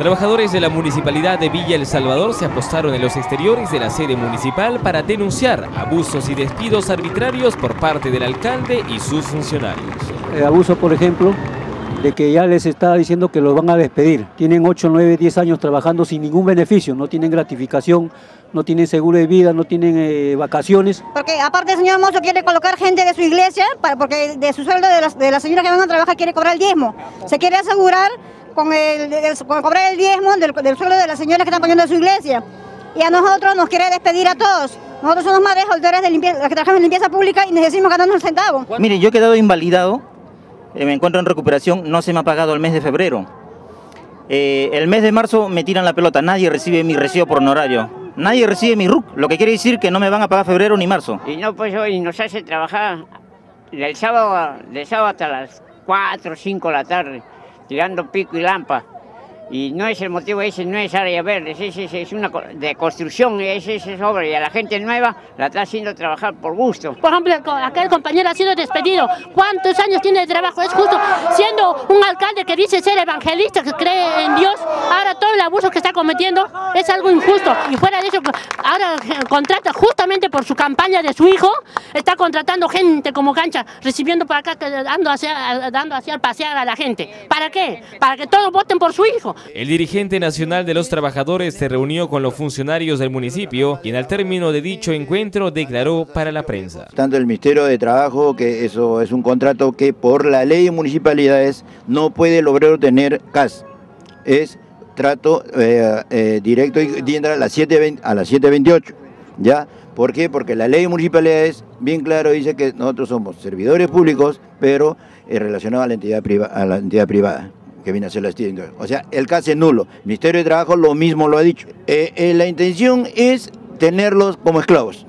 trabajadores de la Municipalidad de Villa El Salvador se apostaron en los exteriores de la sede municipal para denunciar abusos y despidos arbitrarios por parte del alcalde y sus funcionarios. El abuso, por ejemplo, de que ya les está diciendo que los van a despedir. Tienen 8, 9, 10 años trabajando sin ningún beneficio, no tienen gratificación, no tienen seguro de vida, no tienen eh, vacaciones. Porque aparte el señor Mozo quiere colocar gente de su iglesia, para, porque de su sueldo de las, de las señoras que van a trabajar quiere cobrar el diezmo. Se quiere asegurar con, el, el- con cobrar el diezmo del, del sueldo de las señoras que están poniendo de su iglesia. Y a nosotros nos quiere despedir a todos. Nosotros somos madres solteras de limpieza, las que trabajamos en limpieza pública y necesitamos ganarnos el centavo. Mire, yo he quedado invalidado, eh, me encuentro en recuperación, no se me ha pagado el mes de febrero. Eh, el mes de marzo me tiran la pelota, nadie recibe mi recibo por honorario. Nadie recibe mi RUC, lo que quiere decir que no me van a pagar febrero ni marzo. Y no, pues hoy nos hace trabajar del sábado, del sábado hasta las 4 o 5 de la tarde, tirando pico y lampa. Y no es el motivo ese, no es área verde, es, es, es una de construcción, es ese obra. Y a la gente nueva la está haciendo trabajar por gusto. Por ejemplo, el co- acá el compañero ha sido despedido. ¿Cuántos años tiene de trabajo? Es justo siendo un alcalde que dice ser evangelista, que cree en Dios, ahora todo el abuso que está cometiendo es algo injusto. Y fuera de eso, ahora contrata justamente por su campaña de su hijo, está contratando gente como cancha, recibiendo para acá, dando hacia, dando hacia pasear a la gente. ¿Para qué? Para que todos voten por su hijo. El dirigente nacional de los trabajadores se reunió con los funcionarios del municipio, quien al término de dicho encuentro declaró para la prensa. tanto el Ministerio de Trabajo, que eso es un contrato que por la ley de municipalidades no puede el obrero tener CAS. Es trato eh, eh, directo y a las 7.20 a las 7.28. ¿Ya? ¿Por qué? Porque la ley de municipalidades bien claro dice que nosotros somos servidores públicos, pero eh, relacionados a la entidad privada, a la entidad privada que viene a ser la entidad. O sea, el CAS es nulo. El Ministerio de Trabajo lo mismo lo ha dicho. Eh, eh, la intención es tenerlos como esclavos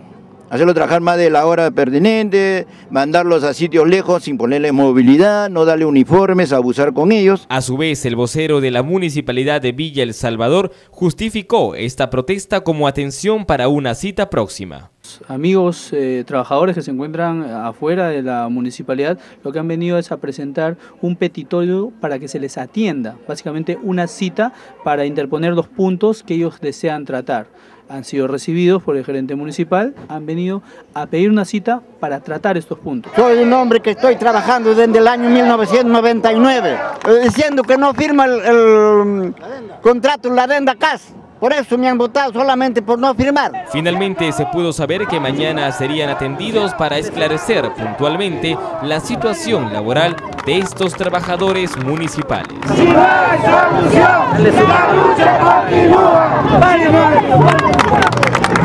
hacerlo trabajar más de la hora pertinente, mandarlos a sitios lejos sin ponerle movilidad, no darle uniformes, abusar con ellos. A su vez, el vocero de la municipalidad de Villa El Salvador justificó esta protesta como atención para una cita próxima. Amigos eh, trabajadores que se encuentran afuera de la municipalidad, lo que han venido es a presentar un petitorio para que se les atienda, básicamente una cita para interponer los puntos que ellos desean tratar. Han sido recibidos por el gerente municipal, han venido a pedir una cita para tratar estos puntos. Soy un hombre que estoy trabajando desde el año 1999, eh, diciendo que no firma el, el contrato, la adenda CAS. Por eso me han votado solamente por no firmar. Finalmente se pudo saber que mañana serían atendidos para esclarecer puntualmente la situación laboral de estos trabajadores municipales. Si no hay solución, la lucha continúa. ¡Vamos!